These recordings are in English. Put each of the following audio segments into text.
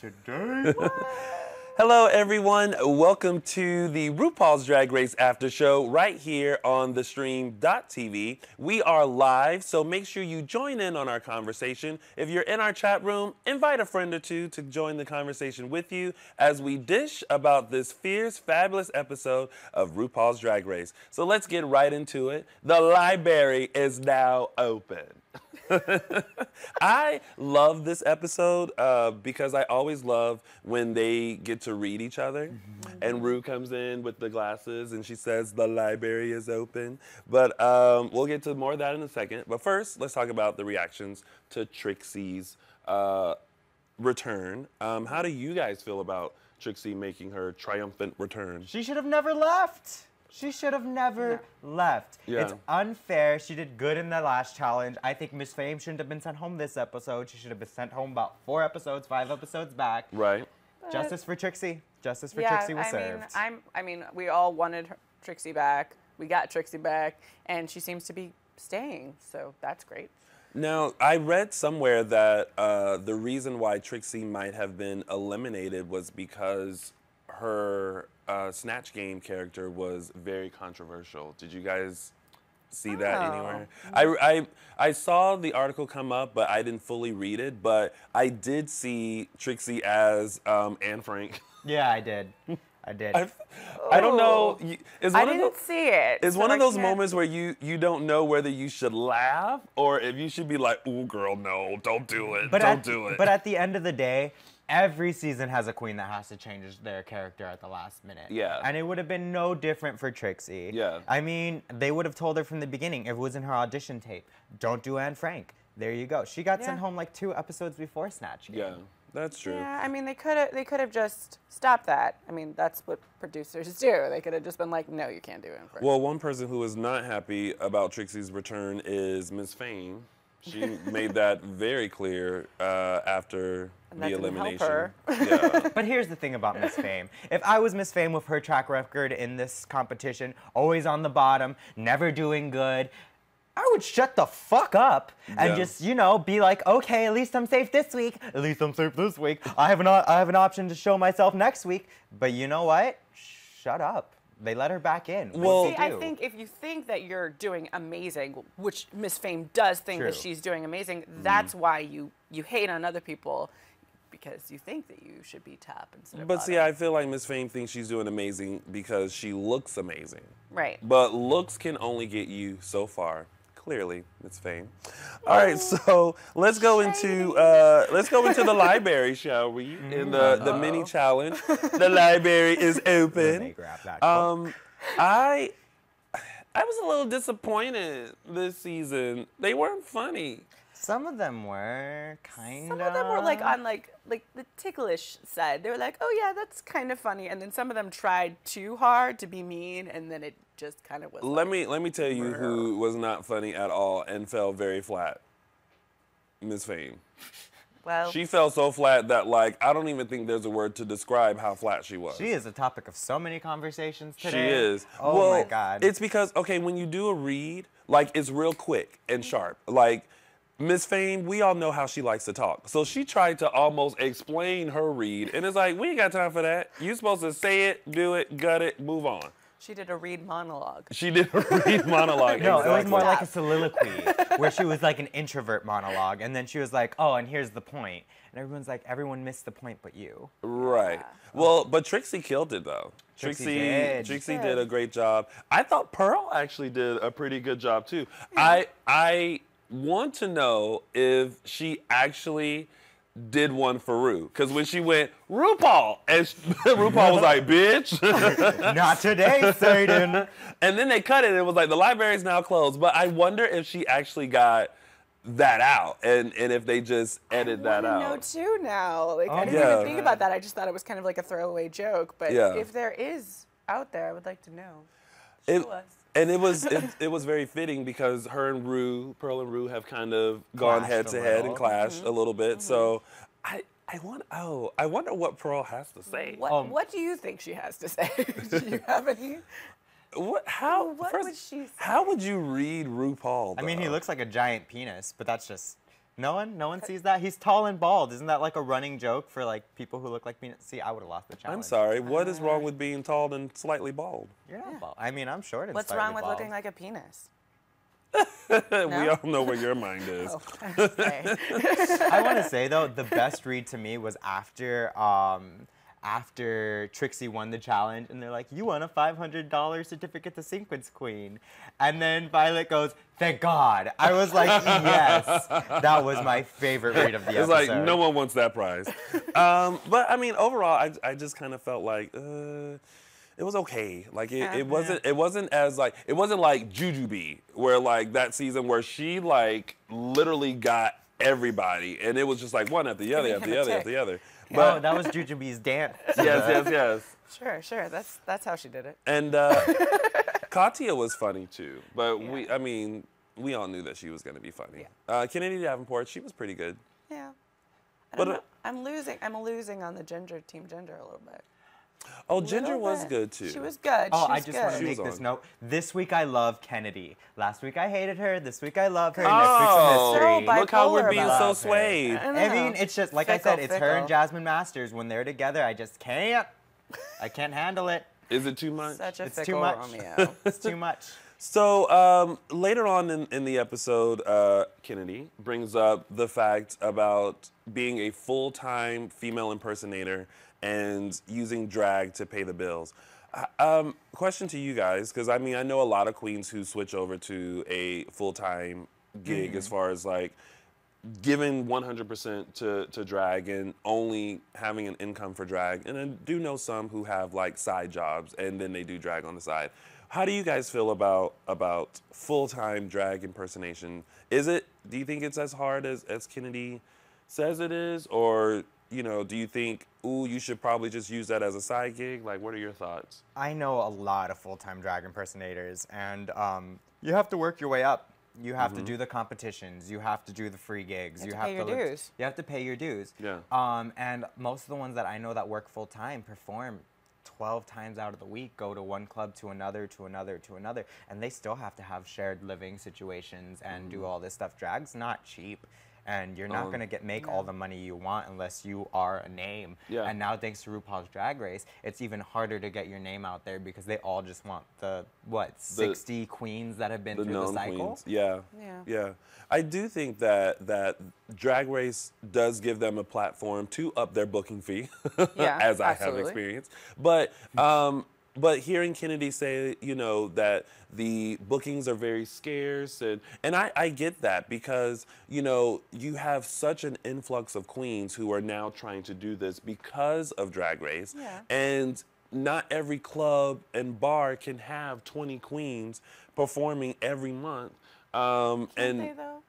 today. Hello, everyone. Welcome to the RuPaul's Drag Race After Show right here on the stream.tv. We are live, so make sure you join in on our conversation. If you're in our chat room, invite a friend or two to join the conversation with you as we dish about this fierce, fabulous episode of RuPaul's Drag Race. So let's get right into it. The library is now open. I love this episode uh, because I always love when they get to read each other. Mm-hmm. And Ru comes in with the glasses and she says, The library is open. But um, we'll get to more of that in a second. But first, let's talk about the reactions to Trixie's uh, return. Um, how do you guys feel about Trixie making her triumphant return? She should have never left. She should have never left. Yeah. It's unfair. She did good in the last challenge. I think Miss Fame shouldn't have been sent home this episode. She should have been sent home about four episodes, five episodes back. Right? Justice for Trixie. Justice for yeah, Trixie was I served. mean, I'm. I mean, we all wanted her, Trixie back. We got Trixie back, and she seems to be staying. So that's great. Now, I read somewhere that uh, the reason why Trixie might have been eliminated was because her uh, Snatch Game character was very controversial. Did you guys see that Oh. anywhere? I, I, I saw the article come up, but I didn't fully read it. But I did see Trixie as um, Anne Frank. yeah, I did. I did. I, I don't know. Is I one of didn't the- see it. It's so one I of those can't- moments where you you don't know whether you should laugh or if you should be like, "Ooh, girl, no, don't do it, but don't at, do it." But at the end of the day, every season has a queen that has to change their character at the last minute. Yeah. And it would have been no different for Trixie. Yeah. I mean, they would have told her from the beginning, if it was in her audition tape, don't do Anne Frank. There you go. She got sent home like two episodes before Snatch Game. yeah, that's true. Yeah, I mean, they could have. They could have just stopped that. I mean, that's what producers do. They could have just been like, "No, you can't do it." For Well, one person who is not happy about Trixie's return is Miss Fame. She made that very clear uh, after And the elimination. Yeah. But here's the thing about Miss Fame. If I was Miss Fame with her track record in this competition, always on the bottom, never doing good, I would shut the fuck up and Yeah. just, you know, be like, okay, at least I'm safe this week. At least I'm safe this week. I have an o- I have an option to show myself next week. But you know what? Shut up. They let her back in. What Well- See, I think if you think that you're doing amazing, which Miss Fame does think that she's doing amazing, Mm-hmm. that's why you you hate on other people because you think that you should be top instead of but see. I feel like Miss Fame thinks she's doing amazing because she looks amazing. right. But looks can only get you so far. Clearly, it's Fame. All right, so let's go into uh, let's go into the library, shall we? In the the mini challenge, the library is Let me open. grab that. Um, I I was a little disappointed this season. They weren't funny. Some of them were kind of. Some of them were like on like like the ticklish side. They were like, "Oh yeah, that's kind of funny," and then some of them tried too hard to be mean, and then it just kind of was. Let like, me let me tell you who was not funny at all and fell very flat. Miss Fame. well, She fell so flat that like I don't even think there's a word to describe how flat she was. She is a topic of so many conversations today. She is. Oh well, my god. It's because okay, when you do a read, like it's real quick and sharp. Like Miss Fame, we all know how she likes to talk. So she tried to almost explain her read, and it's like we ain't got time for that. You supposed to say it, do it, gut it, move on. she did a read monologue. She did a read monologue. No, it was more like a soliloquy where she was like an introvert monologue, and then she was like, "Oh, and here's the point," and everyone's like, "Everyone missed the point but you." Right. Well, but Trixie killed it though. Trixie Trixie did. Trixie did did. a great job. I thought Pearl actually did a pretty good job too. I I want to know if she actually did one for Ru. Because when she went, RuPaul, and sh- RuPaul was like, bitch. Not today, Satan. and then they cut it and it was like, the library's now closed. But I wonder if she actually got that out and, and if they just edit that I out. know too now. Like I oh, didn't yeah. even think about that. I just thought it was kind of like a throwaway joke. But Yeah. if there is out there, I would like to know. It- Show us. And it was it, it was very fitting because her and Ru, Pearl and Ru, have kind of gone head a to head and little. clashed a little bit. So I I want oh I wonder what Pearl has to say. What Um, What do you think she has to say? do you have any? What how What first, would she say? how would you read RuPaul? I mean, he looks like a giant penis, but that's just No one, no one sees that. He's tall and bald. Isn't that like a running joke for like people who look like me? See, I would have lost the challenge. I'm sorry. What is wrong with being tall and slightly bald? You're not bald. I mean, I'm short and What's wrong with bald. looking like a penis? we all know where your mind is. Oh, okay. I want to say though, the best read to me was after um, after Trixie won the challenge, and they're like, "You won a five hundred dollars certificate to Sequence Queen," and then Violet goes, "Thank God!" I was like, "Yes, that was my favorite read of the It's episode." like no one wants that prize. um, but I mean, overall, I, I just kind of felt like uh, it was okay. Like it, it wasn't it wasn't as like it wasn't like Jujubee where like that season where she like literally got everybody and it was just like one after the other Giving after the other tick. after the other. Oh, that was Jujubee's dance. yes, yes, yes. Sure, sure. That's that's how she did it. And uh, Katya was funny too, but we I mean we all knew that she was gonna be funny. Uh, Kennedy Davenport, she was pretty good. Yeah. I But, don't uh, know. I'm losing. I'm losing on the ginger team ginger a little bit. Oh, Ginger was good too. She was good. Oh, she I just good. want to make this on. note. This week I love Kennedy. Last week I hated her. This week I love her. Oh, Next week's a mystery. So look how we're being so it. Love her. swayed. I I mean, it's just like I said, it's her and. Jasmine Masters. When they're together, I just can't. I can't handle it. Is it too much? Such a It's too fickle much. Romeo. It's too much. So um, later on in, in the episode, uh, Kennedy brings up the fact about being a full time female impersonator and using drag to pay the bills. Uh, Um, question to you guys, because I mean, I know a lot of queens who switch over to a full time gig as far as like giving 100% to, to drag and only having an income for drag. And I do know some who have like side jobs and then they do drag on the side. How do you guys feel about about full-time drag impersonation? Is it do you think it's as hard as, as Kennedy says it is? Or, you know, do you think, ooh, you should probably just use that as a side gig? Like what are your thoughts? I know a lot of full-time drag impersonators, and um, you have to work your way up. You have to do the competitions. You have to do the free gigs. You You have have to pay to your leg- dues. You have to pay your dues. Yeah. Um, and most of the ones that I know that work full time perform 12 times out of the week, go to one club to another, to another, to another, and they still have to have shared living situations and do all this stuff. Drag's not cheap. And you're not Um, gonna get make all the money you want unless you are a name. Yeah. And now thanks to RuPaul's Drag Race, it's even harder to get your name out there because they all just want the what 60 queens that have been the through the known cycle. queens. Yeah. Yeah. Yeah. I do think that that Drag Race does give them a platform to up their booking fee, Yeah, as I have experienced. But um, but hearing Kennedy say, you know, that the bookings are very scarce, and and I, I get that because you know you have such an influx of queens who are now trying to do this because of Drag Race, Yeah. and not every club and bar can have 20 queens performing every month. Um, and they though?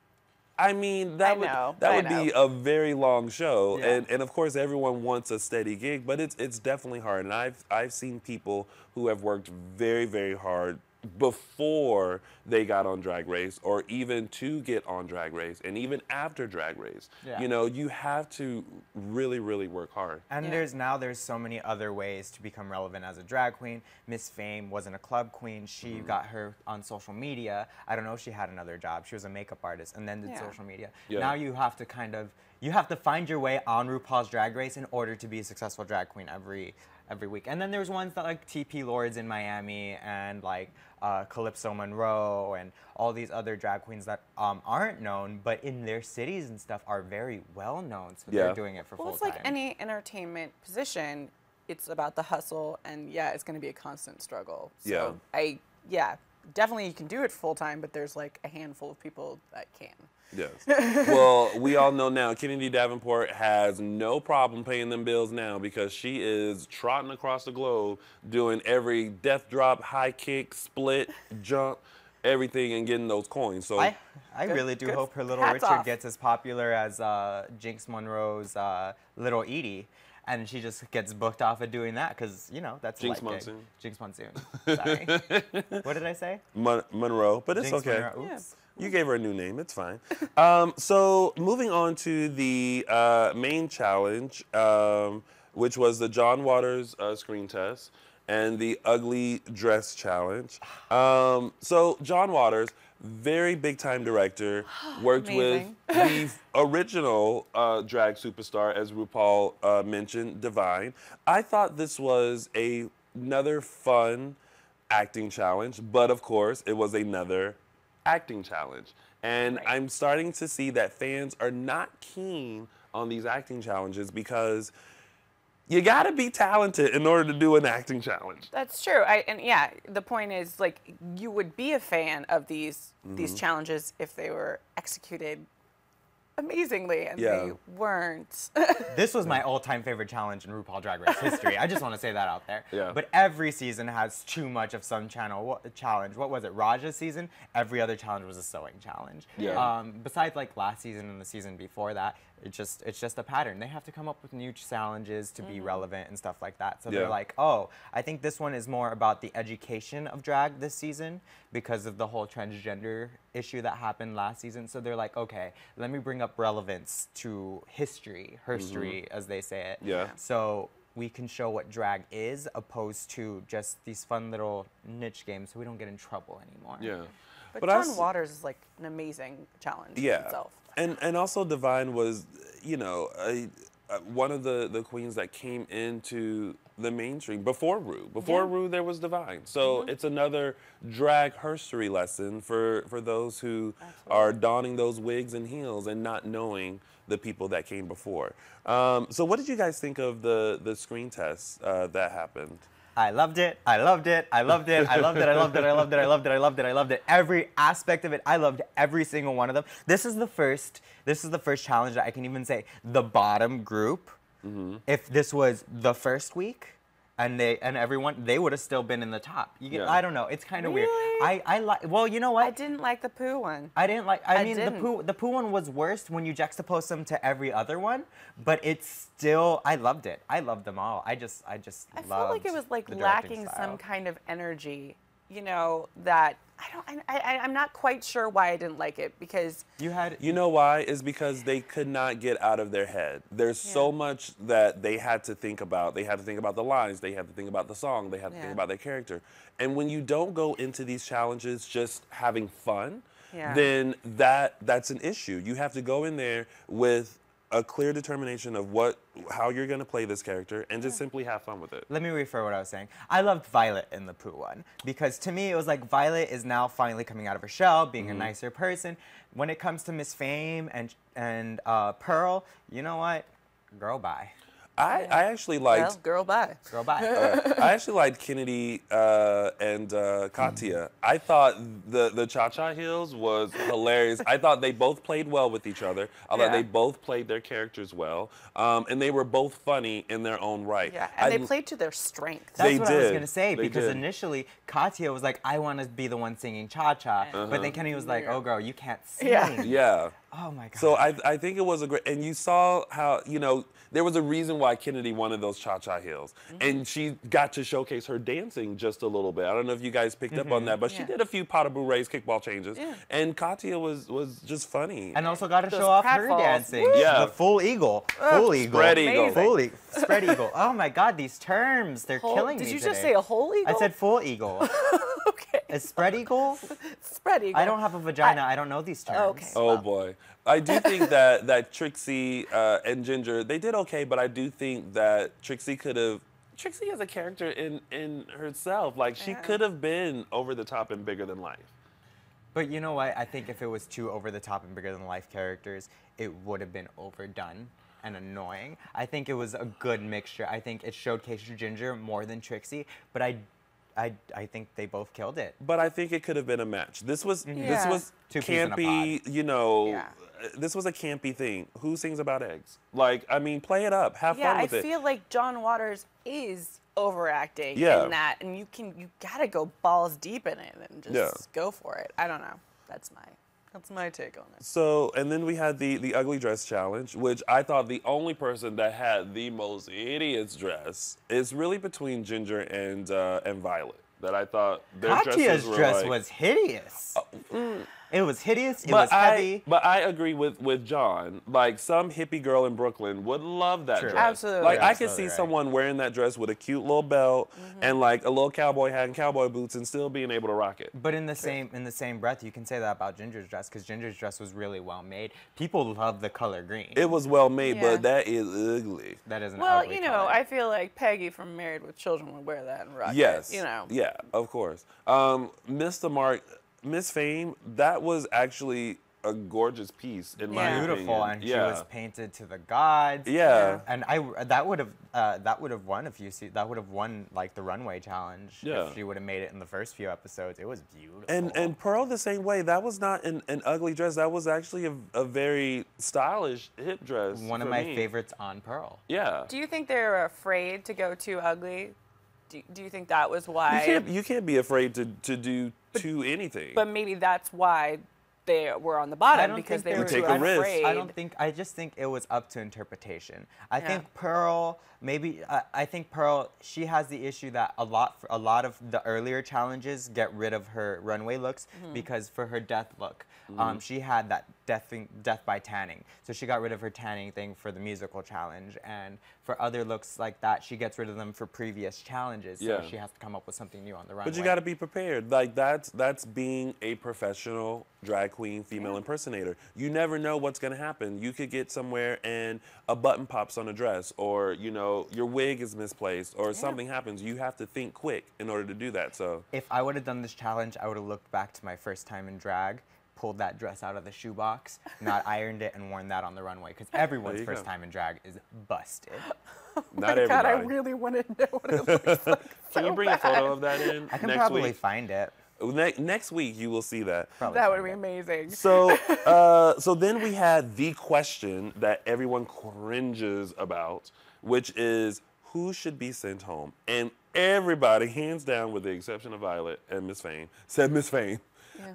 I mean that I would know, that would be a very long show, Yeah. and and of course everyone wants a steady gig, but it's it's definitely hard. And I've I've seen people who have worked very very hard before they got on Drag Race, or even to get on Drag Race, and even after Drag Race. Yeah. You know, you have to really really work hard. And Yeah. there's now there's so many other ways to become relevant as a drag queen. Miss Fame wasn't a club queen. She Mm-hmm. got her on social media. I don't know if she had another job. She was a makeup artist and then did Yeah. social media. Yeah. Now you have to kind of you have to find your way on RuPaul's Drag Race in order to be a successful drag queen every every week. And then there's ones that like TP Lords in Miami and like uh, Calypso Monroe and all these other drag queens that um, aren't known, but in their cities and stuff are very well known. So Yeah. they're doing it for Well, full it's like any entertainment position. It's about the hustle, and yeah, it's going to be a constant struggle. So Yeah. I, yeah, definitely you can do it full time, but there's like a handful of people that can. Yes. well, we all know now Kennedy Davenport has no problem paying them bills now because she is trotting across the globe doing every death drop, high kick, split, jump, everything and getting those coins. So I, I Good- really do good. hope her little Hats Richard off. gets as popular as uh, Jinkx Monroe's uh, little Edie. And she just gets booked off of doing that because, you know, that's a Jinkx light gig. Monsoon. Jinkx Monsoon. Sorry. what did I say? Mon- Monroe, but it's Jinkx okay. Monroe. Yeah. You gave her a new name. It's fine. Um, so moving on to the uh, main challenge, um, which was the John Waters uh, screen test. and the ugly dress challenge. Um, so John Waters, very big time director, worked with the original uh, drag superstar, as RuPaul uh, mentioned, Divine. I thought this was a, another fun acting challenge, but of course, it was another acting challenge. And Right. I'm starting to see that fans are not keen on these acting challenges because you got to be talented in order to do an acting challenge. That's true. I and yeah, the point is like you would be a fan of these Mm-hmm. these challenges if they were executed amazingly and Yeah. they weren't. This was my all-time favorite challenge in RuPaul Drag Race history. I just want to say that out there. Yeah. But every season has too much of some channel what, challenge. What was it? Raja's season. Every other challenge was a sewing challenge. Yeah. Um, besides like last season and the season before that, it just it's just a pattern. They have to come up with new challenges to be relevant and stuff like that. So Yeah. they're like, oh, I think this one is more about the education of drag this season because of the whole transgender issue that happened last season. So they're like, okay, let me bring up relevance to history, history mm-hmm. as they say it. Yeah. So we can show what drag is opposed to just these fun little niche games so we don't get in trouble anymore. Yeah. but I John s- Waters is like an amazing challenge yeah. itself. And and also Divine was, you know, a, a, one of the the queens that came into the mainstream before Ru. Before Yeah. Ru, there was Divine. So it's another drag herstory lesson for for those who are donning those wigs and heels and not knowing the people that came before. Um, so what did you guys think of the the screen test uh, that happened? I loved it. I loved it. I loved it. I loved it. I loved it. I loved it. I loved it. I loved it. I loved it. Every aspect of it. I loved every single one of them. This is the first. This is the first challenge that I can even say the bottom group. Mm-hmm. If this was the first week, and they and everyone, they would have still been in the top. You get, Yeah. I don't know. It's kind of weird. Really? I I like. Well, you know what? I didn't like the poo one. I didn't like. I, I mean, didn't. the poo the poo one was worst when you juxtapose them to every other one, but it's still. I loved it. I loved them all. I just I just. I felt like it was like lacking style. some kind of energy, you know, that I don't I, I I'm not quite sure why I didn't like it because You had. You know why? Is because they could not get out of their head. There's so much that they had to think about. They had to think about the lines, they had to think about the song, they had to think about their character. And when you don't go into these challenges just having fun, Yeah. then that that's an issue. You have to go in there with a clear determination of what how you're going to play this character and just simply have fun with it. Let me refer what I was saying. I loved Violet in the poo one because to me it was like Violet is now finally coming out of her shell, being Mm-hmm. a nicer person. When it comes to Miss Fame and and uh, Pearl, you know what? Girl, bye. I, I actually liked well, girl, bye. Girl, bye. I actually liked Kennedy uh, and uh, Katya. I thought the the Cha Cha Heels was hilarious. I thought they both played well with each other. I thought Yeah. they both played their characters well, um, and they were both funny in their own right. Yeah, and I- they played to their strengths. That's They what I was gonna say They because did. initially Katya was like, I want to be the one singing cha cha, but Uh-huh. then Kennedy was like, Oh, girl, you can't sing. Yeah. Yeah. Oh my god. So I, I think it was a great, and you saw how you know there was a reason why Kennedy wanted those cha cha heels, Mm-hmm. and she got to showcase her dancing just a little bit. I don't know if you guys picked up on that, but she Mm-hmm. Did a few pas de bourrées, kickball changes, Yeah. and Katya was was just funny. and also got to Those show off her pratfalls. dancing. Woo! Yeah. The full eagle. Full eagle. Spread eagle. Amazing. Full e- spread eagle. Oh my god, these terms, they're Whole- killing did me Did you just say a whole eagle? I said full eagle. okay. A spread eagle? Spread eagle. I don't have a vagina. I, don't know these terms. Okay. Oh Well. boy. I do think that that Trixie uh, and Ginger they did okay, but I do think that Trixie could have Trixie is a character in in herself, like she Yeah. could have been over the top and bigger than life. But you know what? I think if it was two over the top and bigger than life characters, it would have been overdone and annoying. I think it was a good mixture. I think it showcased Ginger more than Trixie, but I, I, I think they both killed it. But I think it could have been a match. This was this Yeah. was Two peas in a campy, you know. Yeah. uh, This was a campy thing. Who sings about eggs? Like, I mean, play it up, have Yeah, fun I with it. I feel like John Waters is overacting Yeah. in that, and you can you gotta go balls deep in it and just Yeah. go for it. I don't know. That's my that's my take on it. So, and then we had the the ugly dress challenge, which I thought the only person that had the most hideous dress is really between Ginger and uh, and Violet. That I thought their Katya's dresses were dress like, was hideous. It was hideous. It but was I, heavy. but I agree with with John. Like some hippie girl in Brooklyn would love that True. dress. Absolutely. Like You're I could see right. someone wearing that dress with a cute little belt Mm-hmm. and like a little cowboy hat and cowboy boots and still being able to rock it. But in the same in the same breath, you can say that about Ginger's dress because Ginger's dress was really well made. People love the color green. It was well made, Yeah. but that is ugly. that is an Well, ugly you know, color. I feel like Peggy from Married with Children would wear that and rock Yes. it. You know. Yeah, of course. Um, Mr. Mark, Miss Fame, that was actually a gorgeous piece in my beautiful, opinion. and yeah. she was painted to the gods. Yeah. And I that would have uh, that would have won if you see that would have won like the runway challenge Yeah. if she would have made it in the first few episodes. It was beautiful. And and Pearl the same way. That was not an, an ugly dress. That was actually a, a very stylish hip dress. one of my me. favorites on Pearl. Yeah. Do you think they're afraid to go too ugly? Do, do you think that was You why? can't you can't be afraid to to do to anything. But maybe that's why they were on the bottom because they they were would too take a risk. I don't think. I just think it was up to interpretation. I Yeah. think Pearl. Maybe I I think Pearl. She has the issue that a lot. A lot of the earlier challenges get rid of her runway looks Mm-hmm. because for her death look, um, she had that death thing, death by tanning. So she got rid of her tanning thing for the musical challenge, and for other looks like that, she gets rid of them for previous challenges. Yeah. So she has to come up with something new on the runway. But you got to be prepared. Like that's that's being a professional drag queen female impersonator. You never know what's going to happen. You could get somewhere and a button pops on a dress or you know your wig is misplaced or something happens. You have to think quick in order to do that. So If I would have done this challenge, I would have looked back to my first time in drag, pulled that dress out of the shoebox, not ironed it, and worn that on the runway. Because everyone's first go. time in drag is busted. not Oh God, everybody. I really want to know what it looks like. Can you so bring a photo of that in I can next probably week? find it. Ne- next week you will see that. Probably That would be it. amazing. So, uh, so then we had the question that everyone cringes about, which is who should be sent home? And everybody, hands down, with the exception of Violet and Miss Fame, said Miss Fame.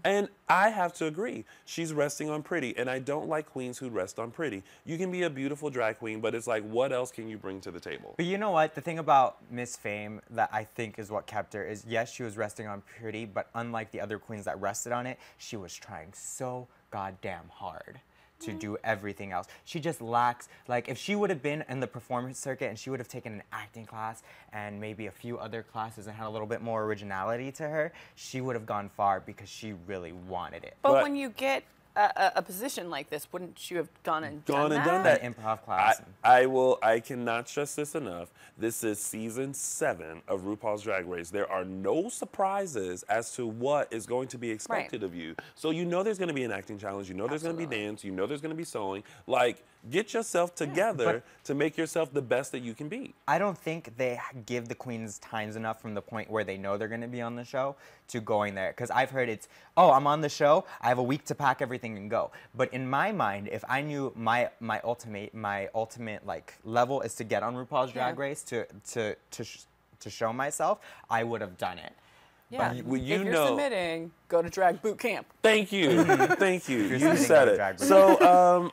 And I have to agree. She's resting on pretty, and I don't like queens who rest on pretty. You can be a beautiful drag queen, but it's like, what else can you bring to the table? But you know what? The thing about Miss Fame that I think is what kept her is yes, she was resting on pretty, but unlike the other queens that rested on it, she was trying so goddamn hard to do everything else. She just lacks like if she would have been in the performance circuit and she would have taken an acting class and maybe a few other classes and had a little bit more originality to her, she would have gone far because she really wanted it. But But- when you get a, a, a position like this, wouldn't you have gone and Gone done and that? done that. Improv class. I will. I cannot stress this enough. This is season seven of RuPaul's Drag Race. There are no surprises as to what is going to be expected of you. So you know there's going to be an acting challenge. You know there's going to be dance. You know there's going to be sewing. Like get yourself together to make yourself the best that you can be. I don't think they give the queens times enough from the point where they know they're going to be on the show to going there. Because I've heard it's, oh, I'm on the show. I have a week to pack everything and go. But in my mind, if I knew my my ultimate my ultimate like level is to get on RuPaul's Drag Yeah. Race to to to sh- to show myself, I would have done it. Yeah. you- well, you if you're know- submitting, go to drag boot camp. Thank you. Thank you. you're You sitting said it. drag. So um,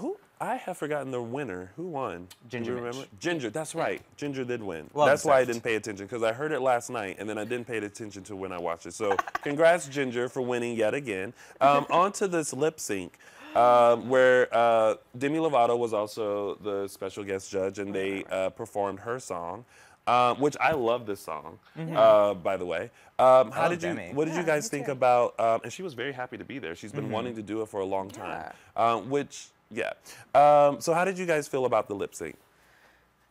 who? I have forgotten the winner. Who won? Ginger Do you Minj. remember? Ginger. That's right. Ginger did win. Well that's why I didn't pay attention because I heard it last night and then I didn't pay attention to when I watched it. So congrats, Ginger, for winning yet again. Um, on to this lip sync. Um, where uh, Demi Lovato was also the special guest judge, and they uh, performed her song, um, which I love this song, uh, by the way. Um, how love did you? Demi. What did you guys think too. about? Um, and she was very happy to be there. She's been wanting to do it for a long time. Um, which, yeah. Um, so how did you guys feel about the lip sync?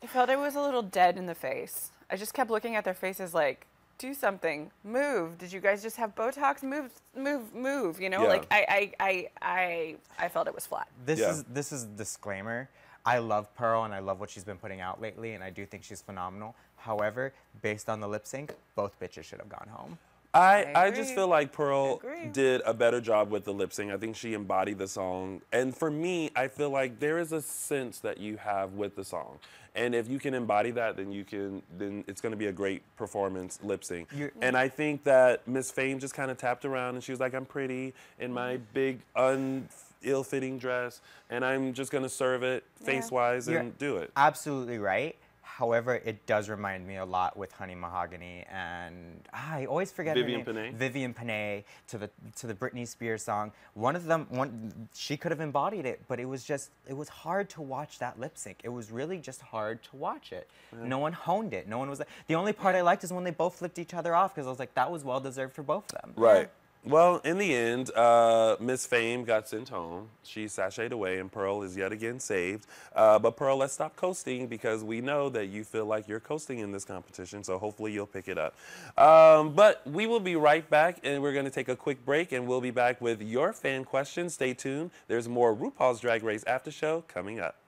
I felt it was a little dead in the face. I just kept looking at their faces like, do something, move. Did you guys just have Botox? Move, move, move. You know, Yeah. like I, I, I, I, I felt it was flat. This Yeah. is this is disclaimer. I love Pearl and I love what she's been putting out lately, and I do think she's phenomenal. However, based on the lip sync, both bitches should have gone home. I, I I, just feel like Pearl did a better job with the lip sync. I think she embodied the song. And for me, I feel like there is a sense that you have with the song. And if you can embody that, then you can then it's gonna be a great performance lip sync. You're- And I think that Miss Fame just kind of tapped around and she was like, I'm pretty in my big un ill-fitting dress and I'm just gonna serve it face-wise You're and do it. Absolutely right. However, it does remind me a lot with Honey Mahogany and ah, I always forget her Vivienne name. Pinay? Vivienne Pinay to the to the Britney Spears song. One of them, one she could have embodied it, but it was just it was hard to watch that lip sync. It was really just hard to watch it. No one honed it. No one was. The only part I liked is when they both flipped each other off because I was like, that was well deserved for both of them. Right. Well, in the end, uh, Miss Fame got sent home. She sashayed away, and Pearl is yet again saved. Uh, but Pearl, let's stop coasting because we know that you feel like you're coasting in this competition. So hopefully you'll pick it up. Um, but we will be right back, and we're going to take a quick break, and we'll be back with your fan questions. Stay tuned. There's more RuPaul's Drag Race after show coming up.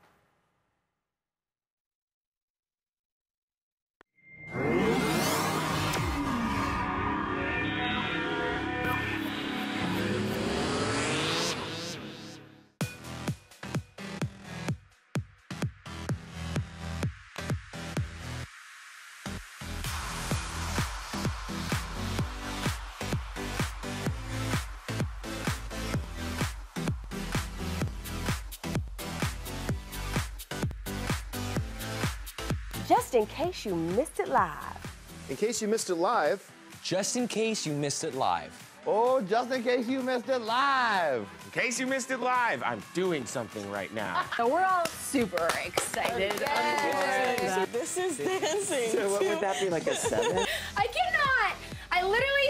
Just in case you missed it live. In case you missed it live, Just in case you missed it live. oh, just in case you missed it live. In case you missed it live, I'm doing something right now. So we're all super excited. This is dancing. So what would that be, like a seven? I cannot. I literally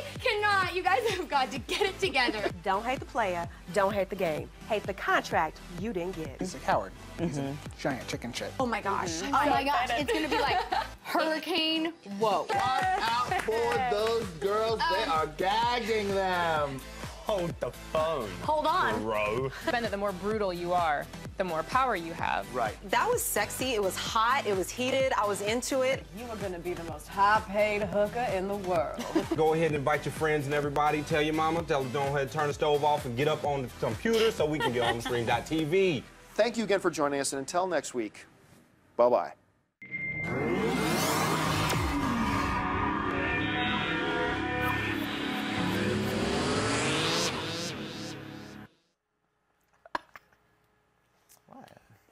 cannot. You guys have got to get it together. Don't hate the player, don't hate the game. Hate the contract you didn't get. He's a coward. He's a mm-hmm. giant chicken shit. Oh my gosh. Mm-hmm. Oh my gosh. It's gonna be like hurricane. Whoa. Watch out for those girls. They um, are gagging them. Hold the phone, Hold on. bro. that the more brutal you are, the more power you have. Right. That was sexy. It was hot. It was heated. I was into it. You are gonna be the most high-paid hooker in the world. Go ahead and invite your friends and everybody. Tell your mama. Tell them don't ahead, turn the stove off and get up on the computer so we can get on the stream.tv. Thank you again for joining us, and until next week, bye bye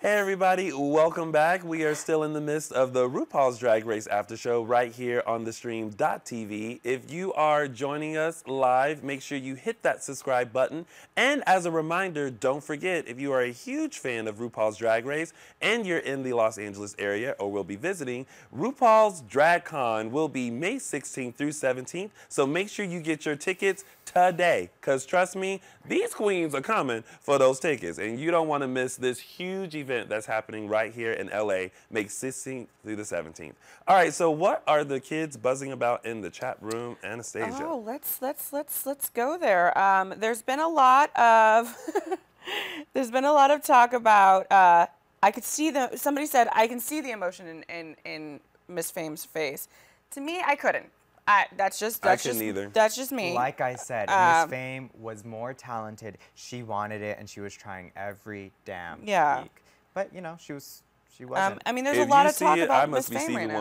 Hey everybody, welcome back. We are still in the midst of the RuPaul's Drag Race After Show right here on the stream.tv. If you are joining us live, make sure you hit that subscribe button. And as a reminder, don't forget if you are a huge fan of RuPaul's Drag Race and you're in the Los Angeles area or will be visiting, RuPaul's Drag Con will be May 16th through 17th. So make sure you get your tickets today because trust me, these queens are coming for those tickets and you don't want to miss this huge event that's happening right here in LA, May 16th through the 17th. All right, so what are the kids buzzing about in the chat room, Anastasia? Oh, let's let's let's let's go there. Um, there's been a lot of there's been a lot of talk about. Uh, I could see the somebody said I can see the emotion in in, in Miss Fame's face. To me, I couldn't. I, that's just I that's couldn't just either. that's just me. Like I said, Um, Miss Fame was more talented. She wanted it, and she was trying every damn Yeah. week. But you know, she was she um, wasn't. I mean, there's if a lot of talk it, about I must Miss be Fame Stevie right now.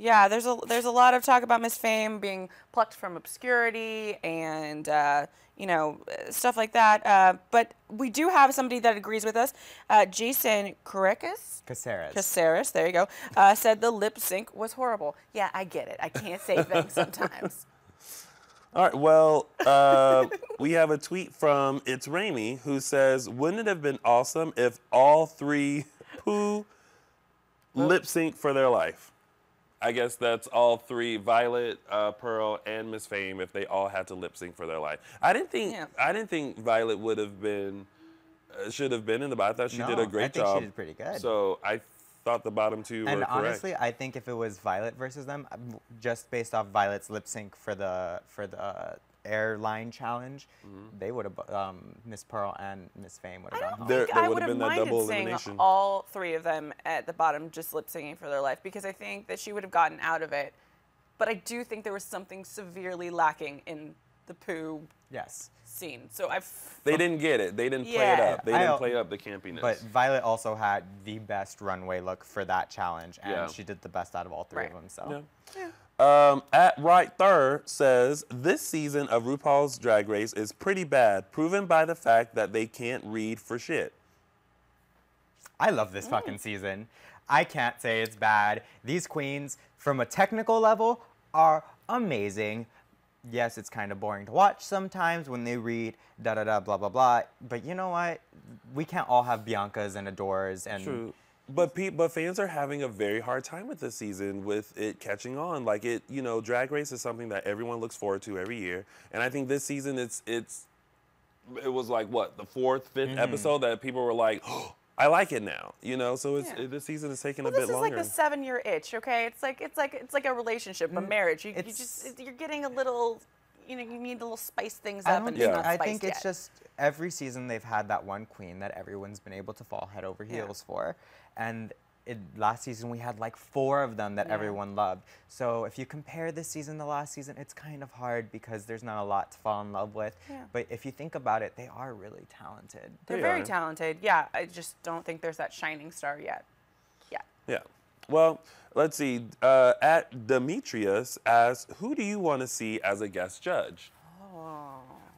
Yeah, there's a there's a lot of talk about Miss Fame being plucked from obscurity and uh, you know stuff like that. Uh, but we do have somebody that agrees with us. Uh, Jason Karekis. Caceres. Caceres, there you go, uh, said the lip sync was horrible. Yeah, I get it. I can't say things sometimes. All right, well, uh, we have a tweet from It's Rainy who says, Wouldn't it have been awesome if all three poo lip sync for their life? I guess that's all three Violet, uh, Pearl, and Miss Fame if they all had to lip sync for their life. I didn't think Yeah. I didn't think Violet would have been uh, should have been in the bottom. I thought she did No, a I great think she job. did pretty good. So I thought the bottom two and were correct. honestly, I think if it was Violet versus them, um, just based off Violet's lip sync for the for the airline challenge, Mm-hmm. they would have um, Miss Pearl and Miss Fame would have gone home. There- think there I would would have have been that minded double seeing elimination. all three of them at the bottom just lip syncing for their life because I think that she would have gotten out of it. But I do think there was something severely lacking in the poo yes. scene. So I've they didn't get it. They didn't play it Yeah. up. They I didn't al- play up the campiness. But Violet also had the best runway look for that challenge, and Yeah. she did the best out of all three Right. of them. So. Yeah. Um, at right there says this season of RuPaul's Drag Race is pretty bad, proven by the fact that they can't read for shit. I love this fucking season. I can't say it's bad. These queens, from a technical level, are amazing. Yes, it's kind of boring to watch sometimes when they read da da da blah blah blah. But you know what? We can't all have Biancas and Adores and True. But pe- but fans are having a very hard time with this season with it catching on. Like it, you know, Drag Race is something that everyone looks forward to every year, and I think this season it's it's it was like what the fourth, 5th Mm-hmm. Mhm. episode that people were like, oh, I like it now. You know, so it's Yeah. it, this season is taking Well, a bit this is like the seven-year itch, okay? It's like it's like it's like a relationship, a marriage. You, you just you're getting a little, you know, you need a little spice things up. I up, don't and think, it's not I spiced think it's yet. just every season they've had that one queen that everyone's been able to fall head over Yeah. heels for, and it, last season we had like four of them that Yeah. everyone loved. So if you compare this season to last season, it's kind of hard because there's not a lot to fall in love with. Yeah. But if you think about it, they are really talented. They're They very are. talented. Yeah, I just don't think there's that shining star yet. Yeah. Yeah. Well, let's see. Uh, at Demetrius asks, who do you want to see as a guest judge?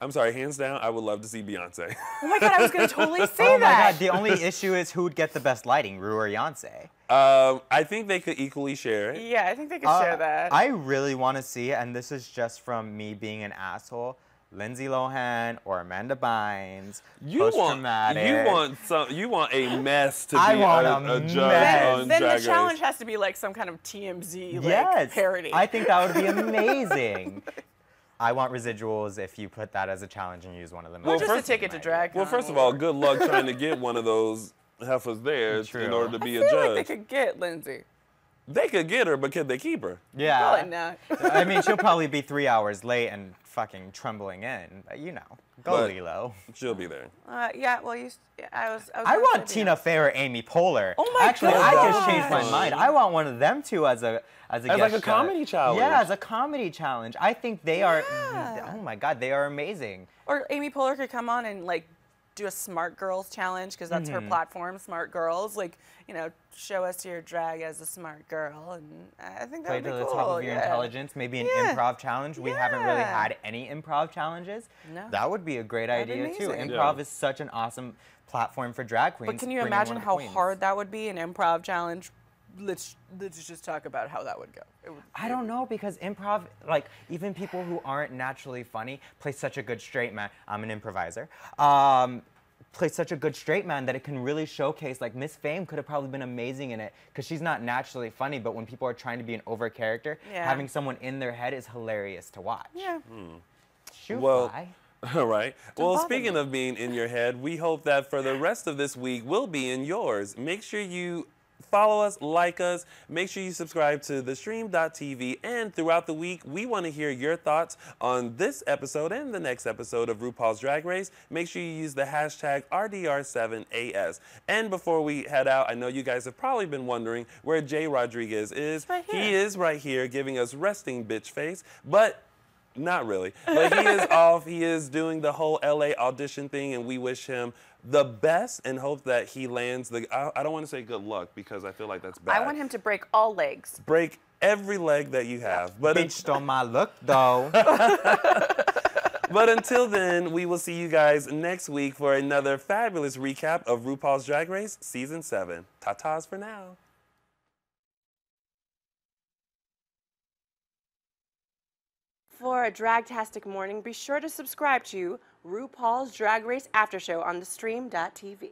I'm sorry, hands down, I would love to see Beyonce. Oh my god, I was gonna totally say oh my that. god, the only issue is who'd get the best lighting, Ru or Beyonce. um, I think they could equally share it. Yeah, I think they could Uh, share that. I really want to see, and this is just from me being an asshole, Lindsay Lohan or Amanda Bynes. You want post-traumatic. you want some you want a mess to be I want a, a a judge mess. on then Drag the challenge Race. has to be like some kind of TMZ like yes, parody. I think that would be amazing. I want residuals if you put that as a challenge and use one of them. Or as just a a ticket to drag. Well, first of all, good luck trying to get one of those heifers there in order to I be feel a like judge. they could get Lindsay. They could get her, but could they keep her? Yeah. Probably not. I mean, she'll probably be three hours late and fucking trembling in. But you know, go But- Lilo. She'll be there. Uh, yeah, well, you. s- yeah, I was. I, was I gonna want say Tina Fey or Amy Poehler. Oh my Actually, I just changed my mind. I want one of them two as a as a As like guest a comedy judge. challenge. Yeah, as a comedy challenge. I think they are. Yeah. Oh my God, they are amazing. Or Amy Poehler could come on and like do a Smart Girls challenge because that's her Mhm. platform, Smart Girls. Like, you know, show us your drag as a smart girl, and I think that Play would be to the cool. top of your yeah. intelligence. Maybe an Yeah. improv challenge. We haven't really had any improv challenges. No. That would be a great That'd idea too. Improv Yeah. is such an awesome platform for drag queens. But can you imagine one of the how queens. hard that would be an improv challenge? Let's let's just talk about how that would go. It would, I don't know because improv, like even people who aren't naturally funny, play such a good straight man. I'm an improviser. Um, play such a good straight man that it can really showcase. Like Miss Fame could have probably been amazing in it because she's not naturally funny, but when people are trying to be an over character, Yeah. having someone in their head is hilarious to watch. Yeah. Shoot Well, fly. All right. well, speaking me. of being in your head, we hope that for the rest of this week, we'll be in yours. Make sure you follow us, like us, make sure you subscribe to thestream.tv, and throughout the week, we want to hear your thoughts on this episode and the next episode of RuPaul's Drag Race. Make sure you use the hashtag RDR7AS. And before we head out, I know you guys have probably been wondering where Jai Rodriguez is. right He is right here giving us resting bitch face, but not really. But he is off. He is doing the whole LA audition thing, and we wish him the best and hope that he lands the. I, I don't want to say good luck because I feel like that's bad. I want him to break all legs. break every leg that you have. But Bitch on my look though. but until then, we will see you guys next week for another fabulous recap of RuPaul's Drag Race season seven. Ta-tas for now. for a dragtastic morning, be sure to subscribe to RuPaul's Drag Race After Show on the stream.tv.